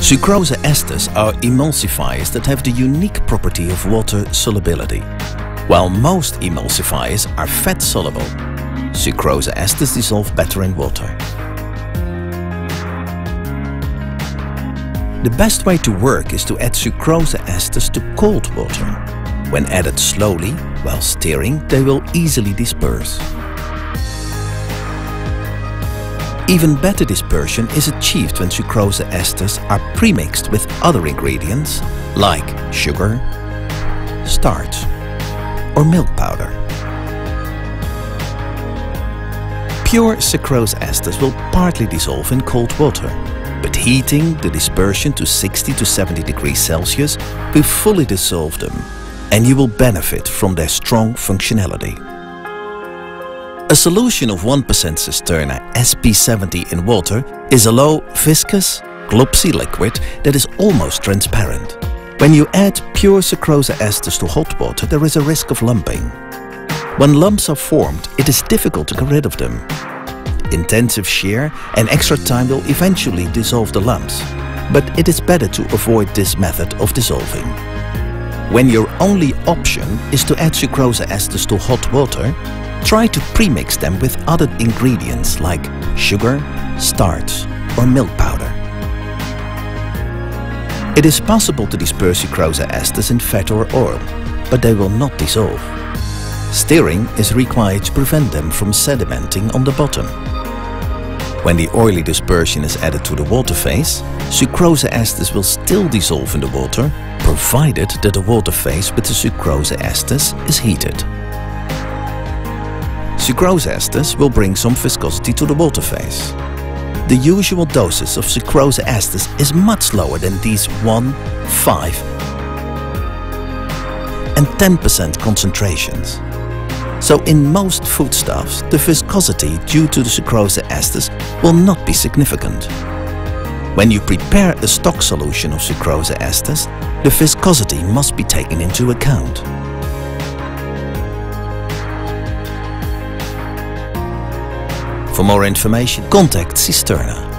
Sucrose esters are emulsifiers that have the unique property of water solubility. While most emulsifiers are fat soluble, sucrose esters dissolve better in water. The best way to work is to add sucrose esters to cold water. When added slowly, while stirring, they will easily disperse. Even better dispersion is achieved when sucrose esters are premixed with other ingredients like sugar, starch or milk powder. Pure sucrose esters will partly dissolve in cold water, but heating the dispersion to 60 to 70 degrees Celsius will fully dissolve them and you will benefit from their strong functionality. A solution of 1% Sisterna SP70 in water is a low, viscous, glopsy liquid that is almost transparent. When you add pure sucrose esters to hot water, there is a risk of lumping. When lumps are formed, it is difficult to get rid of them. Intensive shear and extra time will eventually dissolve the lumps, but it is better to avoid this method of dissolving. When your only option is to add sucrose esters to hot water, try to premix them with other ingredients like sugar, starch or milk powder. It is possible to disperse sucrose esters in fat or oil, but they will not dissolve. Stirring is required to prevent them from sedimenting on the bottom. When the oily dispersion is added to the water phase, sucrose esters will still dissolve in the water provided that the water phase with the sucrose esters is heated. Sucrose esters will bring some viscosity to the water phase. The usual doses of sucrose esters is much lower than these 1, 5 and 10% concentrations. So in most foodstuffs, the viscosity due to the sucrose esters will not be significant. When you prepare a stock solution of sucrose esters, the viscosity must be taken into account. For more information, contact Sisterna.